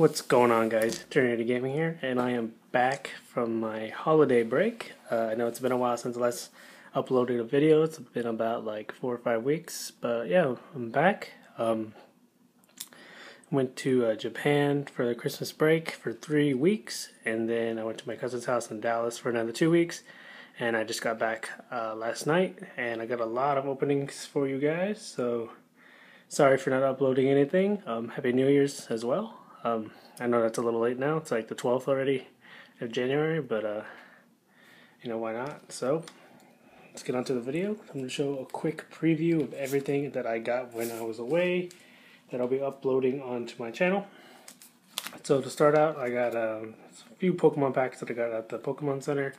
What's going on guys? Eternity Gaming here and I am back from my holiday break. Uh, I know it's been a while since I last uploaded a video. It's been about like four or five weeks but yeah I'm back. Um, went to uh, Japan for the Christmas break for three weeks and then I went to my cousin's house in Dallas for another two weeks and I just got back uh, last night and I got a lot of openings for you guys so sorry for not uploading anything. Um, Happy New Year's as well. Um, I know that's a little late now. It's like the 12th already of January, but uh, you know why not? So let's get on to the video. I'm going to show a quick preview of everything that I got when I was away that I'll be uploading onto my channel. So to start out, I got um, a few Pokemon packs that I got at the Pokemon Center.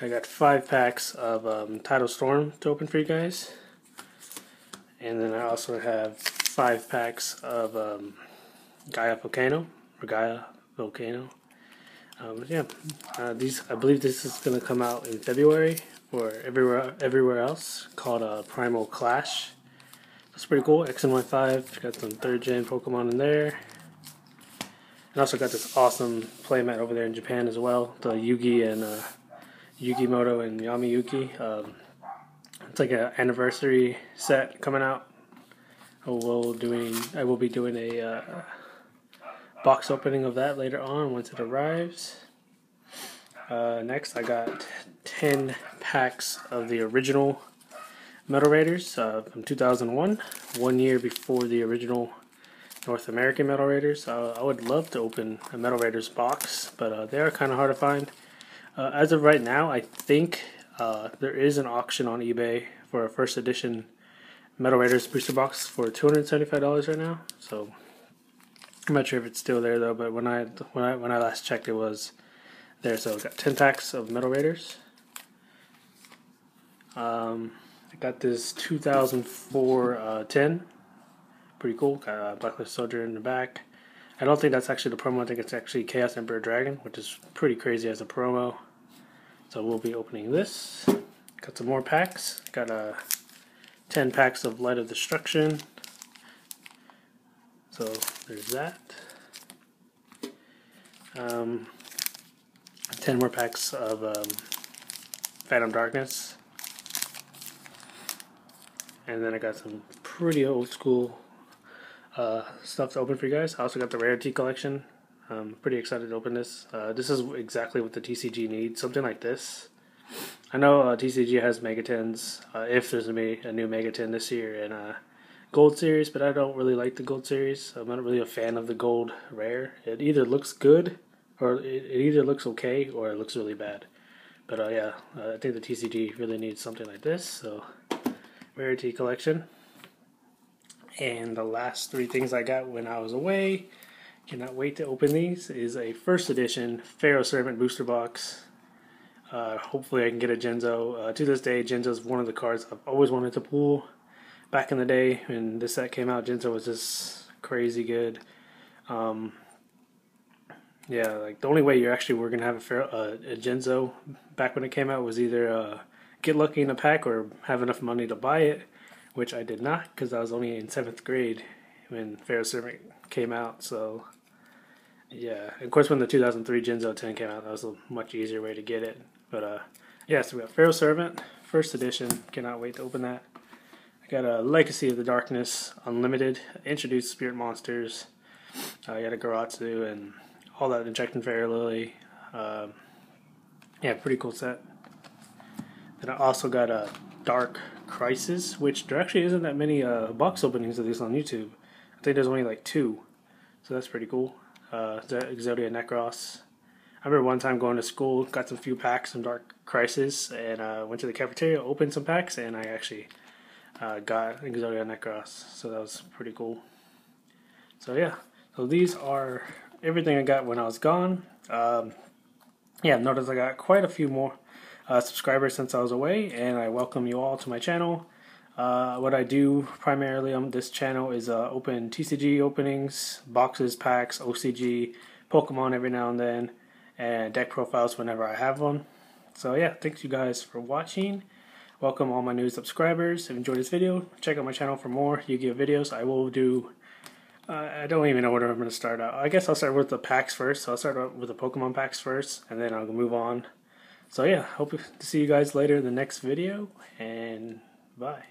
I got five packs of um, Tidal Storm to open for you guys. And then I also have five packs of um, Gaia Volcano or Gaia Volcano. Um, yeah, uh, these I believe this is to come out in February or everywhere everywhere else called uh, Primal Clash. That's pretty cool. X and Y five got some third gen Pokemon in there. And also got this awesome playmat over there in Japan as well. The Yugi and uh, Yugi Muto and Yami Yugi. Um, it's like an anniversary set coming out. I will doing I will be doing a uh, box opening of that later on once it arrives. Uh, next, I got 10 packs of the original Metal Raiders uh, from 2001, one year before the original North American Metal Raiders. Uh, I would love to open a Metal Raiders box, but uh, they are kind of hard to find. Uh, as of right now, I think uh, there is an auction on eBay for a first edition Metal Raiders booster box for $275 right now. So I'm not sure if it's still there though, but when I when I when I last checked, it was there. So I got 10 packs of Metal Raiders. Um, I got this 2004 uh, tin. Pretty cool. Got a Black Luster Soldier in the back. I don't think that's actually the promo. I think it's actually Chaos Emperor Dragon, which is pretty crazy as a promo. So we'll be opening this. Got some more packs. Got uh, 10 packs of Light of Destruction. So there's that. Um, 10 more packs of um, Phantom Darkness. And then I got some pretty old school uh, stuff to open for you guys. I also got the Rarity Collection. I'm pretty excited to open this. Uh, this is exactly what the TCG needs, something like this. I know uh, TCG has Mega-Tins, uh, if there's going to be a new Mega-Tin this year, and uh, gold series, but I don't really like the gold series. I'm not really a fan of the gold rare. It either looks good, or it, it either looks okay, or it looks really bad. But uh, yeah, uh, I think the TCG really needs something like this. So, rarity collection. And the last three things I got when I was away, cannot wait to open these, is a first edition Pharaoh Servant booster box. Uh, hopefully I can get a Jinzo. Uh, to this day, Jinzo is one of the cards I've always wanted to pull back in the day when this set came out, Jinzo was just crazy good. Um, yeah, like the only way you actually were gonna have a, fair, uh, a Jinzo back when it came out was either uh, get lucky in a pack or have enough money to buy it, which I did not because I was only in seventh grade when Servant came out. So yeah, of course when the 2003 Jinzo tin came out, that was a much easier way to get it. But uh, yeah, so we got Pharaoh Servant, first edition. Cannot wait to open that. I got a Legacy of the Darkness Unlimited, introduced spirit monsters. Uh, I got a Garatsu and all that Injection Fairy Lily. Uh, yeah, pretty cool set. Then I also got a Dark Crisis, which there actually isn't that many uh, box openings of these on YouTube. I think there's only like two, so that's pretty cool. Uh, Exodia Necros. I remember one time going to school, got some few packs from Dark Crisis, and uh, went to the cafeteria, opened some packs, and I actually uh, got Exodia Necros, so that was pretty cool. So yeah, so these are everything I got when I was gone. Um, yeah, notice I got quite a few more uh, subscribers since I was away, and I welcome you all to my channel. Uh, what I do primarily on this channel is uh, open TCG openings, boxes, packs, OCG, Pokemon every now and then, and deck profiles whenever I have one. So yeah, thanks you guys for watching. Welcome all my new subscribers. If you enjoyed this video, check out my channel for more Yu-Gi-Oh videos. I will do I I don't even know where I'm going to start out. I guess I'll start with the packs first. So I'll start out with the Pokemon packs first, and then I'll move on. So yeah, hope to see you guys later in the next video, and bye.